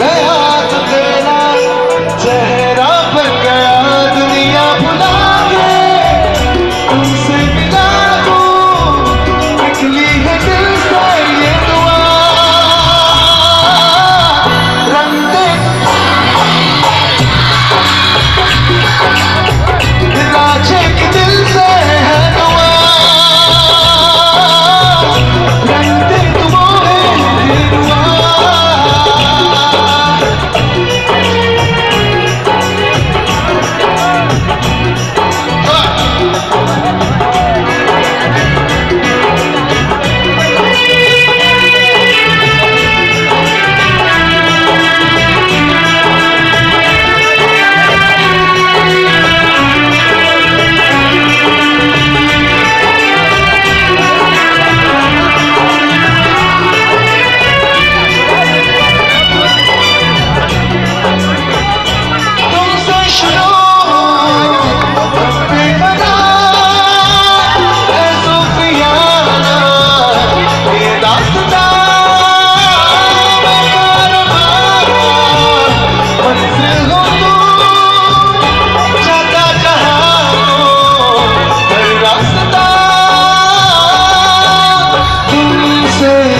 Yeah. sei